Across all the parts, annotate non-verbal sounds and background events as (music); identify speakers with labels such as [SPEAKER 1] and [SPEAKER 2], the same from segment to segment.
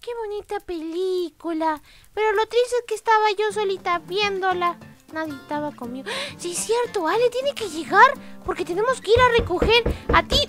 [SPEAKER 1] qué bonita película. Pero lo triste es que estaba yo solita viéndola. Nadie estaba conmigo. (gasps) Sí, es cierto, Ale tiene que llegar porque tenemos que ir a recoger a ti.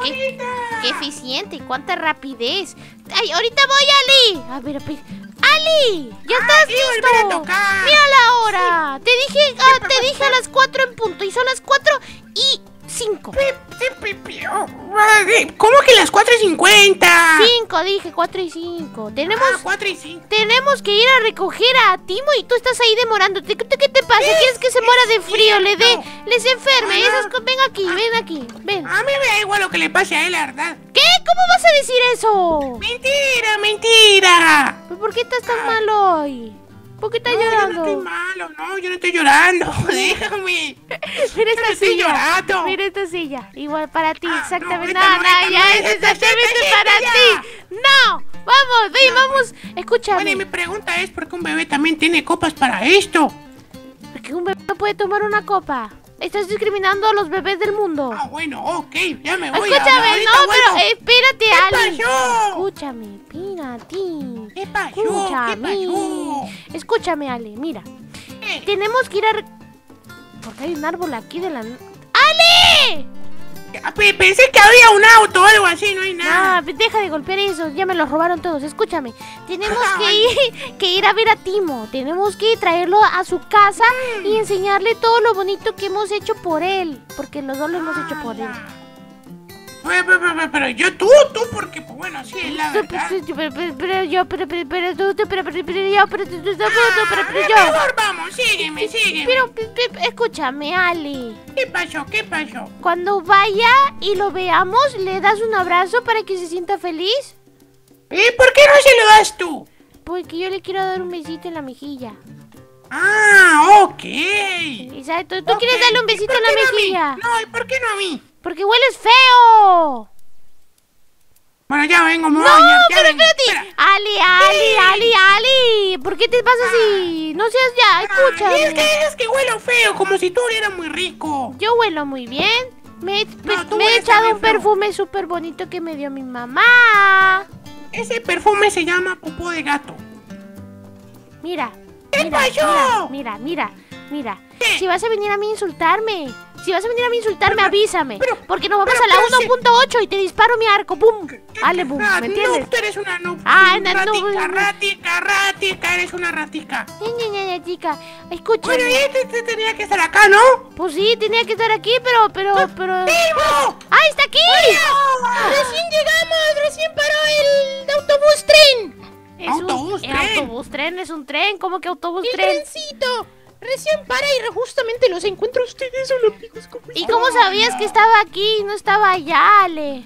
[SPEAKER 1] Ay, qué, qué eficiente cuánta rapidez. Ay, ahorita voy, Ali. A ver, a ver. ¡Ali! ¡Ya
[SPEAKER 2] Ah,
[SPEAKER 1] estás
[SPEAKER 2] sí,
[SPEAKER 1] listo!
[SPEAKER 2] a tocar.
[SPEAKER 1] ¡Mira la hora! Te dije, ah, te dije a las 4 en punto y son las 4 y 5.
[SPEAKER 2] Pi, pi, pi, pi, oh, ay, ¿Cómo que las 4.50?
[SPEAKER 1] 5, dije 4 y 5. Tenemos,
[SPEAKER 2] Ah, 4 y 5.
[SPEAKER 1] tenemos que ir a recoger a Timo y tú estás ahí demorándote. ¿Qué, te pasa? ¿Quieres que se muera de frío? ¿Le dé? ¿Les enferme?
[SPEAKER 2] Ah, no.
[SPEAKER 1] Esas co- ven aquí, ven aquí, ven.
[SPEAKER 2] A mí me da igual lo que le pase a él, la verdad.
[SPEAKER 1] ¿Qué? ¿Cómo vas a decir eso?
[SPEAKER 2] Mentira, mentira.
[SPEAKER 1] ¿Pero ¿Por qué estás tan mal hoy? ¿Por qué estás
[SPEAKER 2] No, yo no
[SPEAKER 1] llorando?
[SPEAKER 2] estoy malo, no, yo no estoy llorando. (laughs) Déjame.
[SPEAKER 1] Mira
[SPEAKER 2] Yo
[SPEAKER 1] esta
[SPEAKER 2] no estoy
[SPEAKER 1] silla.
[SPEAKER 2] llorando.
[SPEAKER 1] Mira esta silla. Igual para ti,
[SPEAKER 2] Ah,
[SPEAKER 1] exactamente.
[SPEAKER 2] no,
[SPEAKER 1] No, no,
[SPEAKER 2] no,
[SPEAKER 1] ya
[SPEAKER 2] no,
[SPEAKER 1] es exactamente para ti. No, vamos, ven, vamos. Escúchame.
[SPEAKER 2] Bueno, y mi pregunta es, ¿por qué un bebé también tiene copas para esto?
[SPEAKER 1] Porque un bebé no puede tomar una copa. Estás discriminando a los bebés del mundo.
[SPEAKER 2] Ah, bueno, ok, ya me voy.
[SPEAKER 1] Escúchame, no, pero espérate,
[SPEAKER 2] ¿Qué
[SPEAKER 1] Ali.
[SPEAKER 2] pasó?
[SPEAKER 1] Escúchame, espérate.
[SPEAKER 2] ¿Qué pasó? ¿Qué
[SPEAKER 1] Escúchame.
[SPEAKER 2] pasó?
[SPEAKER 1] Escúchame, Ale, mira.
[SPEAKER 2] ¿Qué?
[SPEAKER 1] Tenemos que ir a... Porque hay un árbol aquí de la... ¡Ale!
[SPEAKER 2] Ah, pe- Pensé que había un auto o algo así, no hay nada.
[SPEAKER 1] Ah, deja de golpear eso, ya me los robaron todos. Escúchame, tenemos (laughs) que ir, que ir a ver a Timo. Tenemos que traerlo a su casa y enseñarle todo lo bonito que hemos hecho por él. Porque los dos lo hemos hecho por él.
[SPEAKER 2] Pero, pero, yo, tú, tú, porque, pues bueno, sí, es la
[SPEAKER 1] Pero,
[SPEAKER 2] verdad.
[SPEAKER 1] pero, pero, pero, pero yo, pero, pero, pero tú, tú, pero, pero, pero yo, pero, tú, pero, pero, pero yo.
[SPEAKER 2] Mejor vamos, sígueme, sígueme.
[SPEAKER 1] Pero, pe- pe- escúchame, Ali.
[SPEAKER 2] ¿Qué pasó? ¿Qué pasó?
[SPEAKER 1] Cuando vaya y lo veamos, ¿le das un abrazo para que se sienta feliz?
[SPEAKER 2] ¿Y por qué no se lo das tú?
[SPEAKER 1] Porque yo le quiero dar un besito en la mejilla.
[SPEAKER 2] Ah, ok.
[SPEAKER 1] ¿Y sabes? ¿Tú, quieres darle un
[SPEAKER 2] ¿y
[SPEAKER 1] besito en la mejilla?
[SPEAKER 2] No, ¿y por qué no a mí?
[SPEAKER 1] Porque hueles feo.
[SPEAKER 2] Bueno, ya vengo, voy
[SPEAKER 1] No,
[SPEAKER 2] ya
[SPEAKER 1] pero
[SPEAKER 2] vengo.
[SPEAKER 1] espérate.
[SPEAKER 2] Espera.
[SPEAKER 1] Ali, Ali, Ali, Ali. ¿Por qué te pasa así? No seas ya,
[SPEAKER 2] Ah,
[SPEAKER 1] escúchame.
[SPEAKER 2] es que es que huelo feo, como si tú olieras muy rico.
[SPEAKER 1] Yo huelo muy bien. Me,
[SPEAKER 2] No, tú
[SPEAKER 1] me he
[SPEAKER 2] hueles
[SPEAKER 1] echado un
[SPEAKER 2] feo.
[SPEAKER 1] perfume súper bonito que me dio mi mamá.
[SPEAKER 2] Ese perfume se llama popó de gato.
[SPEAKER 1] Mira.
[SPEAKER 2] ¿Qué
[SPEAKER 1] mira,
[SPEAKER 2] pasó?
[SPEAKER 1] Mira, mira, mira.
[SPEAKER 2] ¿Qué?
[SPEAKER 1] Si vas a venir a mí a insultarme, si vas a venir a insultarme, avísame.
[SPEAKER 2] pero,
[SPEAKER 1] porque nos vamos
[SPEAKER 2] pero,
[SPEAKER 1] a la
[SPEAKER 2] pero si-
[SPEAKER 1] 1.8 y te disparo mi arco. ¡Bum! Ale, boom.
[SPEAKER 2] Ah,
[SPEAKER 1] ¿Me entiendes?
[SPEAKER 2] No, tú eres una no.
[SPEAKER 1] Ah, no,
[SPEAKER 2] ratica, ratica, ratica, eres una ratica.
[SPEAKER 1] Ña, chica,
[SPEAKER 2] Bueno, y este, este tenía que estar acá, ¿no?
[SPEAKER 1] Pues sí, tenía que estar aquí, pero, pero, pero...
[SPEAKER 2] ¡Vivo!
[SPEAKER 1] ¡Ah, está aquí!
[SPEAKER 2] Recién llegamos, recién paró el autobús tren.
[SPEAKER 1] Es
[SPEAKER 2] Autobús,
[SPEAKER 1] un,
[SPEAKER 2] tren.
[SPEAKER 1] autobús tren, es un tren. ¿Cómo que autobús
[SPEAKER 2] El
[SPEAKER 1] tren?
[SPEAKER 2] trencito. Recién para y justamente los encuentro a ustedes, hola amigos. ¿cómo
[SPEAKER 1] ¿Y cómo sabías que estaba aquí y no estaba allá, Ale?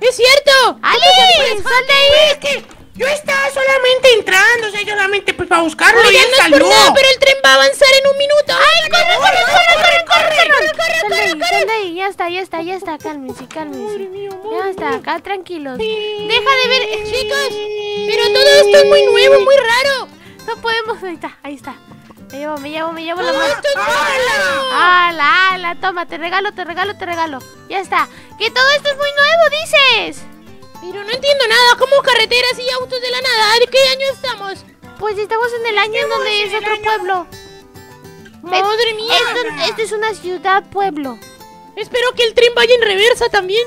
[SPEAKER 2] ¡Es cierto!
[SPEAKER 1] ¡Ale! ¡Sal de ahí!
[SPEAKER 2] Es que yo estaba solamente entrando, o sea, yo solamente pues para buscarlo y él
[SPEAKER 3] no por
[SPEAKER 2] salió.
[SPEAKER 3] nada, pero el tren va a avanzar en un minuto.
[SPEAKER 1] ¡Ay, corre, corre, corre, corre, corre, corre!
[SPEAKER 3] corre,
[SPEAKER 1] sal de ahí, ya está, ya está, ya está, (laughs) cálmense, cálmense. Ya está, acá tranquilos. Deja de ver, chicos.
[SPEAKER 3] Pero todo esto es muy nuevo, muy raro.
[SPEAKER 1] No podemos, ahí está, ahí está. Me llevo, me llevo, me llevo la mano. ¡Hala, hala! Toma, te regalo, te regalo, te regalo. Ya está. Que todo esto es muy nuevo, dices.
[SPEAKER 3] Pero no entiendo nada. ¿Cómo carreteras y autos de la nada? ¿De qué año estamos?
[SPEAKER 1] Pues estamos en el año en donde es
[SPEAKER 2] en
[SPEAKER 1] otro
[SPEAKER 2] año-
[SPEAKER 1] pueblo.
[SPEAKER 3] Madre mía.
[SPEAKER 1] Esto, esto es una ciudad pueblo.
[SPEAKER 3] Espero que el tren vaya en reversa también.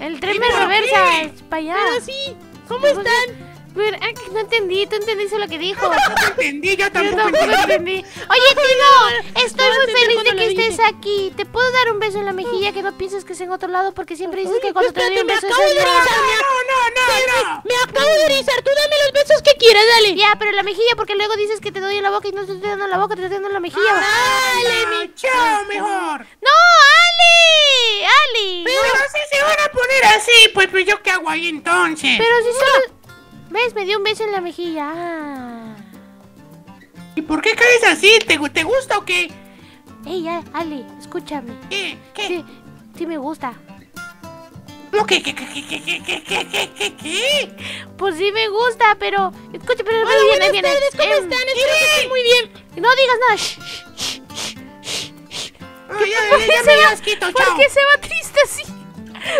[SPEAKER 1] El tren
[SPEAKER 2] ¿Y
[SPEAKER 1] me
[SPEAKER 2] por
[SPEAKER 1] reversa es para allá.
[SPEAKER 3] Pero sí. ¿Cómo
[SPEAKER 1] Pues,
[SPEAKER 3] están?
[SPEAKER 1] Pero, ah, no entendí, tú entendiste lo que dijo. (laughs)
[SPEAKER 2] No entendí, yo
[SPEAKER 1] Yo
[SPEAKER 2] tampoco
[SPEAKER 1] tampoco
[SPEAKER 2] entendí.
[SPEAKER 1] Oye, Tino, estoy
[SPEAKER 3] no
[SPEAKER 1] muy feliz de que estés aquí. ¿Te puedo dar un beso en la mejilla que no pienses que es en otro lado? Porque siempre dices que cuando te doy
[SPEAKER 3] espérate,
[SPEAKER 1] un
[SPEAKER 3] me
[SPEAKER 1] beso es
[SPEAKER 3] acabo de erizar, me
[SPEAKER 2] No, no, no, no.
[SPEAKER 3] Me acabo de erizar. Tú dame los besos que quieras, dale.
[SPEAKER 1] Ya, pero en la mejilla porque luego dices que te doy en la boca y no te estoy dando en la boca, te estoy dando en la mejilla.
[SPEAKER 2] Dale, mi chao, mejor.
[SPEAKER 1] ¡No, Ali! ¡Ali!
[SPEAKER 2] Pero
[SPEAKER 1] no.
[SPEAKER 2] si se van a poner así, pues, pues yo qué hago ahí entonces.
[SPEAKER 1] Pero si solo... ¿Ves? Me dio un beso en la mejilla. Ah.
[SPEAKER 2] ¿Y por qué caes así? ¿Te, gu- te gusta o qué?
[SPEAKER 1] Ey, Ali, escúchame.
[SPEAKER 2] ¿Qué? ¿Qué?
[SPEAKER 1] Sí, sí me gusta.
[SPEAKER 2] ¿Cómo que, qué, qué, qué, qué, qué, qué, qué, qué, qué, qué?
[SPEAKER 1] Pues sí me gusta, pero... Escucha, pero...
[SPEAKER 3] Hola,
[SPEAKER 1] pero viene,
[SPEAKER 3] buenas tardes. ¿Cómo
[SPEAKER 1] Em,
[SPEAKER 3] están? Espero que estén muy bien.
[SPEAKER 1] No digas nada. Shh, shh, shh.
[SPEAKER 2] Ay, ya,
[SPEAKER 1] ¿Por
[SPEAKER 2] ya,
[SPEAKER 1] qué
[SPEAKER 2] ya me
[SPEAKER 1] va- ¿Por
[SPEAKER 2] chao.
[SPEAKER 1] qué se va triste así?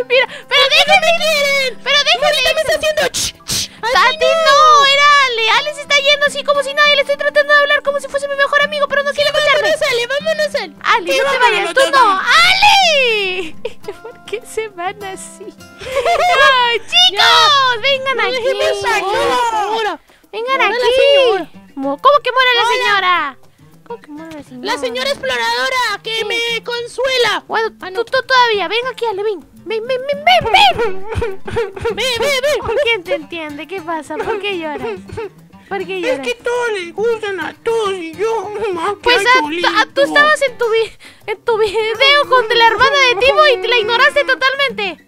[SPEAKER 1] Mira, pero déjenme quieren. Pero déjenme.
[SPEAKER 3] serio. Ch, ch.
[SPEAKER 1] ¡Tati, no! Era Ale. Ale se está yendo así como si nadie le estoy tratando de hablar como si fuese mi mejor amigo, pero no quiere escucharme.
[SPEAKER 3] Vámonos, Ale, vámonos, Ale.
[SPEAKER 1] Ale, no te vayas, tú no. ¡Ale! (laughs) ¿Por qué se van así? ¡Ay, chicos! ¡Vengan aquí! ¡Vengan
[SPEAKER 3] Muera
[SPEAKER 1] aquí! ¿Cómo que muere la señora? ¿Cómo que muere la señora?
[SPEAKER 3] Exploradora que me consuela.
[SPEAKER 1] Bueno,
[SPEAKER 3] Ah, no.
[SPEAKER 1] tú, tú todavía, ven aquí, Ale, ven. Ven, ven, ven, ven, ven.
[SPEAKER 3] Ve, ve, ve. (laughs)
[SPEAKER 1] ¿Quién te entiende? ¿Qué pasa? ¿Por qué lloras? ¿Por qué
[SPEAKER 4] Es
[SPEAKER 1] lloras?
[SPEAKER 4] que todos les gustan a todos y yo. más que
[SPEAKER 1] Pues a- a- tú estabas en tu, vi- en tu video con la hermana de Timo y la ignoraste totalmente.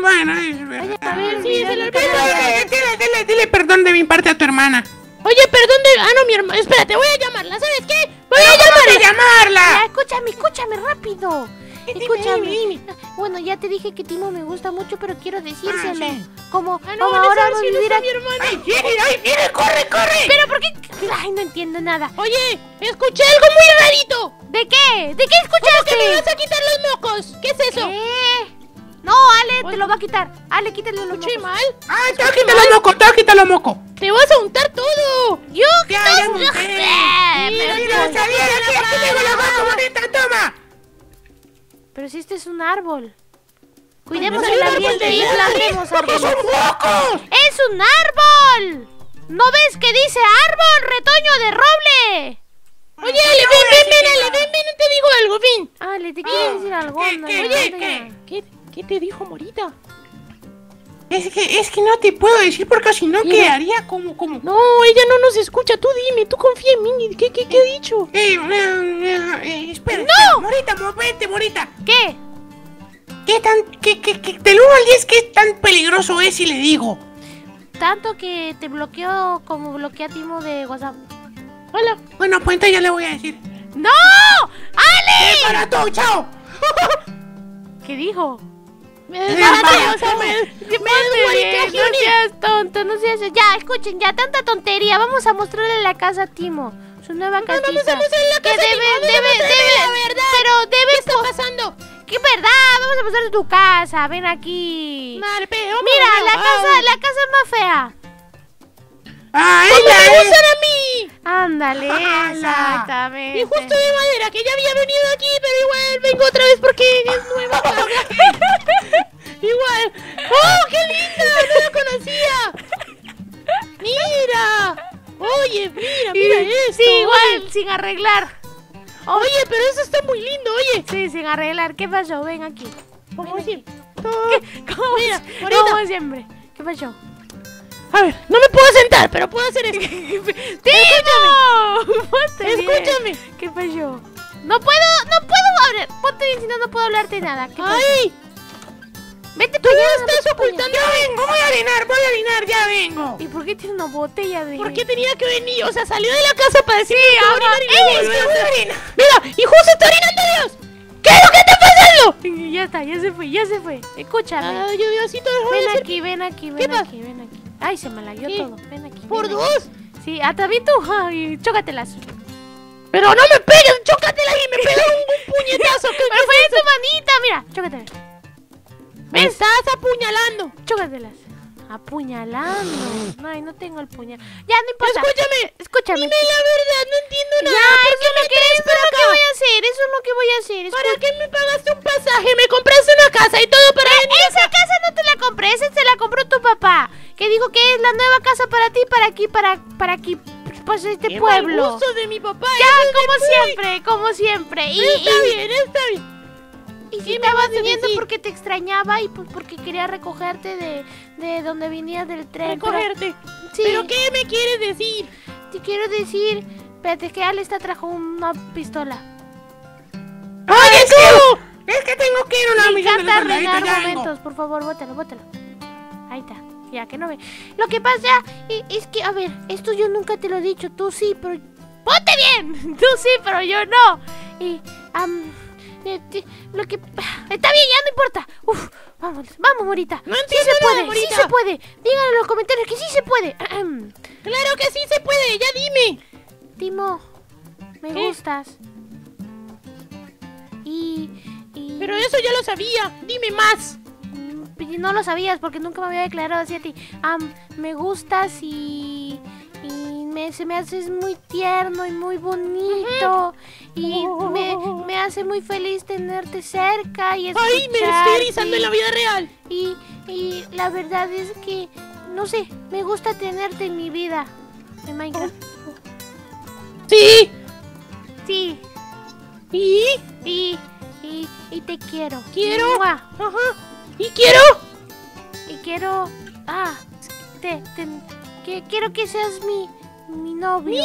[SPEAKER 4] Bueno, es verdad.
[SPEAKER 1] Oye, a ver,
[SPEAKER 3] Sí,
[SPEAKER 1] mira,
[SPEAKER 3] se lo
[SPEAKER 1] mira,
[SPEAKER 3] olvidó.
[SPEAKER 4] Dile, dile, dile, dile perdón de mi parte a tu hermana.
[SPEAKER 3] Oye, perdón de... Ah, no, mi hermana. Espérate, voy a llamarla. ¿Sabes qué? Voy a
[SPEAKER 4] ¡No
[SPEAKER 3] llamarla.
[SPEAKER 1] Ya,
[SPEAKER 4] llamarla!
[SPEAKER 1] escúchame, escúchame rápido. (laughs) Escúchame.
[SPEAKER 3] dime,
[SPEAKER 1] Bueno, ya te dije que Timo me gusta mucho, pero quiero decírselo.
[SPEAKER 4] Ah, sí.
[SPEAKER 1] Como,
[SPEAKER 3] Ah, no,
[SPEAKER 1] como
[SPEAKER 3] van a
[SPEAKER 1] ahora
[SPEAKER 3] si
[SPEAKER 1] a
[SPEAKER 3] no
[SPEAKER 1] vivir
[SPEAKER 3] mi hermana.
[SPEAKER 4] ¡Ay, viene, ay, viene! ¡Corre, corre!
[SPEAKER 1] Pero ¿por qué? Ay, no entiendo nada.
[SPEAKER 3] Oye, escuché algo muy rarito.
[SPEAKER 1] ¿De qué? ¿De qué
[SPEAKER 3] ¿Cómo que me
[SPEAKER 1] escuchaste?
[SPEAKER 3] vas a quitar los mocos? ¿Qué es eso?
[SPEAKER 1] ¿Qué? No, Ale, te lo va a quitar. Ale, quítale los
[SPEAKER 3] ¿Escuché
[SPEAKER 1] mocos.
[SPEAKER 3] mal?
[SPEAKER 4] ¡Ay, te quítalo, moco! ¡Te quítalo, moco!
[SPEAKER 3] Te vas a untar todo.
[SPEAKER 1] ¡Yo!
[SPEAKER 4] Ya,
[SPEAKER 1] no-
[SPEAKER 4] ya.
[SPEAKER 1] Eh,
[SPEAKER 4] Mira,
[SPEAKER 1] pero-
[SPEAKER 4] mira, aquí, tengo la moco bonita, toma.
[SPEAKER 1] Pero si este es un árbol. Cuidemos
[SPEAKER 4] no
[SPEAKER 1] el
[SPEAKER 4] es un árbol
[SPEAKER 1] ambiente y plantemos
[SPEAKER 4] ¡Son
[SPEAKER 1] árboles.
[SPEAKER 4] mocos!
[SPEAKER 1] ¡Es un árbol! ¿No ves que dice árbol, retoño de roble?
[SPEAKER 3] Oye, Ale, ven, ven, ven, Ale, ven, ven, te digo algo, ven.
[SPEAKER 1] Ale, te quiero decir algo.
[SPEAKER 4] ¿qué,
[SPEAKER 1] no,
[SPEAKER 4] qué,
[SPEAKER 1] no,
[SPEAKER 4] qué,
[SPEAKER 3] te dijo Morita?
[SPEAKER 4] Es que, es que no te puedo decir porque si no quedaría como, como...
[SPEAKER 3] No, ella no nos escucha. Tú dime, tú confía en mí. ¿Qué, qué, qué ha dicho?
[SPEAKER 4] Eh, eh, eh, eh, espera, ¡No! Morita, movete, Morita.
[SPEAKER 1] ¿Qué?
[SPEAKER 4] ¿Qué tan, qué, qué, qué, del 1 al 10, qué tan peligroso es si le digo?
[SPEAKER 1] Tanto que te bloqueó como bloquea a Timo de WhatsApp.
[SPEAKER 3] Hola.
[SPEAKER 4] Bueno, pues entonces ya le voy a decir.
[SPEAKER 1] ¡No! ¡Ale!
[SPEAKER 4] ¡Para todo, chao! (laughs)
[SPEAKER 1] ¿Qué dijo?
[SPEAKER 4] Vaya,
[SPEAKER 3] o sea, me,
[SPEAKER 1] no seas tonto, no seas... Ya, escuchen, ya, tanta tontería. Vamos a mostrarle la casa a Timo. Su nueva casita.
[SPEAKER 3] vamos a mostrarle la casa
[SPEAKER 1] debe,
[SPEAKER 3] Timo,
[SPEAKER 1] debe, debe...
[SPEAKER 3] la verdad.
[SPEAKER 1] Pero debe...
[SPEAKER 3] ¿Qué está pasando?
[SPEAKER 1] ¿Qué verdad? Vamos a mostrarle tu casa. Ven aquí. Mira, la casa, la casa es más fea.
[SPEAKER 4] ¡Ah,
[SPEAKER 3] ¿Cómo me
[SPEAKER 4] es!
[SPEAKER 3] gustan a mí?
[SPEAKER 1] Ándale, (laughs)
[SPEAKER 4] ¡Hala!
[SPEAKER 1] exactamente.
[SPEAKER 3] Y justo de madera, que ya había venido aquí, pero igual vengo otra vez porque es nueva (laughs) igual. ¡Oh, qué linda! ¡No la conocía! ¡Mira! Oye, mira, mira esto.
[SPEAKER 1] Sí, igual,
[SPEAKER 3] Oye,
[SPEAKER 1] sin arreglar.
[SPEAKER 3] Oye, pero eso está muy lindo, oye.
[SPEAKER 1] Sí, sin arreglar. ¿Qué pasó? Ven aquí.
[SPEAKER 3] Como siempre.
[SPEAKER 1] ¿Cómo,
[SPEAKER 3] Mira, ahorita.
[SPEAKER 1] como siempre. ¿Qué pasó?
[SPEAKER 3] A ver, no me puedo sentar, pero puedo hacer esto. (laughs)
[SPEAKER 1] Ponte bien.
[SPEAKER 3] Escúchame.
[SPEAKER 1] ¿Qué pasó? No puedo, no puedo hablar. Ponte bien, si no, no puedo hablarte nada.
[SPEAKER 3] ¡Ay!
[SPEAKER 1] Vete allá.
[SPEAKER 3] estás ocultando.
[SPEAKER 4] ¡Ya vengo! ¡Voy a orinar! ¡Voy a orinar! ¡Ya vengo!
[SPEAKER 1] ¿Y por qué tiene una botella de...?
[SPEAKER 3] ¿Por qué tenía que venir? O sea, salió de la casa para decir que
[SPEAKER 1] ahora-
[SPEAKER 3] orinar y
[SPEAKER 1] ¡Ey,
[SPEAKER 3] luego
[SPEAKER 1] es
[SPEAKER 3] volver
[SPEAKER 1] que
[SPEAKER 3] a
[SPEAKER 4] orinar!
[SPEAKER 3] ¡Mira! ¡Y justo está orinando Dios! ¿Qué es lo que está pasando?
[SPEAKER 1] Ya está, ya se fue, ya se fue. Escúchame. Ven aquí, ven aquí,
[SPEAKER 3] ¿Qué
[SPEAKER 1] ven aquí, ven aquí. Ay, se me
[SPEAKER 3] ¿Qué?
[SPEAKER 1] todo. Ven aquí.
[SPEAKER 3] por
[SPEAKER 1] ven aquí.
[SPEAKER 3] dos.
[SPEAKER 1] Sí, también tú. Ay, chócatelas.
[SPEAKER 3] Pero no me pegues, chócatela y me pega un, un puñetazo. ¿Qué, (laughs)
[SPEAKER 1] Pero fue en tu manita, mira. Chócatelas.
[SPEAKER 3] Me estás apuñalando.
[SPEAKER 1] Chócatelas. Apuñalando. Ay, no tengo el puñal. Ya, no importa.
[SPEAKER 3] Escúchame.
[SPEAKER 1] Escúchame.
[SPEAKER 3] Dime la verdad, no entiendo
[SPEAKER 1] Ya,
[SPEAKER 3] nada. ¿Por qué
[SPEAKER 1] es
[SPEAKER 3] me
[SPEAKER 1] que,
[SPEAKER 3] traes
[SPEAKER 1] eso es
[SPEAKER 3] para
[SPEAKER 1] lo que
[SPEAKER 3] acá?
[SPEAKER 1] voy a hacer. Eso es lo que voy a hacer.
[SPEAKER 3] ¿Para qué me pagaste un pasaje? Me compraste una casa y todo para venir
[SPEAKER 1] Esa casa no te la compré, esa se la compró tu papá. Que dijo que es la nueva casa para ti, para aquí, para, para aquí, pues este
[SPEAKER 3] Qué mal
[SPEAKER 1] pueblo.
[SPEAKER 3] gusto de mi papá.
[SPEAKER 1] Ya, como siempre, como siempre. Y,
[SPEAKER 3] Está
[SPEAKER 1] y-
[SPEAKER 3] bien, está bien.
[SPEAKER 1] Y si
[SPEAKER 3] ¿Qué me
[SPEAKER 1] estabas viniendo porque te extrañaba y pues porque quería recogerte de, de donde venías del tren. pero-
[SPEAKER 3] Recogerte.
[SPEAKER 1] sí,
[SPEAKER 3] ¿Pero qué me quieres decir?
[SPEAKER 1] te quiero decir, espérate que Ale está trajo una pistola.
[SPEAKER 4] ¡Oye, tú! Es que tengo que ir a una
[SPEAKER 1] Me encanta arruinar momentos, por favor, bótalo, bótalo. Ahí está, ya que no ve. Lo que pasa es que, a ver, esto yo nunca te lo he dicho, tú sí, pero... ¡Ponte bien! (laughs) Tú sí, pero yo no. Y, am, ti- lo que... (sighs) Está bien, ya no importa. Uf, vamos, vamos, Morita.
[SPEAKER 3] No
[SPEAKER 1] sí se
[SPEAKER 3] nada,
[SPEAKER 1] puede, sí
[SPEAKER 3] Morita.
[SPEAKER 1] se puede. Díganlo en los comentarios que sí se puede. (clears throat)
[SPEAKER 3] Claro que sí se puede, ya dime.
[SPEAKER 1] Timo, me
[SPEAKER 3] ¿Qué?
[SPEAKER 1] gustas. Y... y...
[SPEAKER 3] Pero eso ya lo sabía. Dime más.
[SPEAKER 1] y no lo sabías porque nunca me había declarado así a ti. Me gustas y me, se me haces muy tierno y muy bonito. Y me, me hace muy feliz tenerte cerca y
[SPEAKER 3] ¡Ay, me estoy
[SPEAKER 1] escucharte.
[SPEAKER 3] erizando en la vida real!
[SPEAKER 1] Y, y la verdad es que, no sé, me gusta tenerte en mi vida. En Minecraft.
[SPEAKER 3] ¡Sí!
[SPEAKER 1] Sí,
[SPEAKER 3] ¿Y?
[SPEAKER 1] y, y, y te quiero.
[SPEAKER 3] Quiero.
[SPEAKER 1] Mua.
[SPEAKER 3] Ajá. ¿Y quiero?
[SPEAKER 1] Y quiero. Ah, te, te- que, quiero que seas mi, mi novio.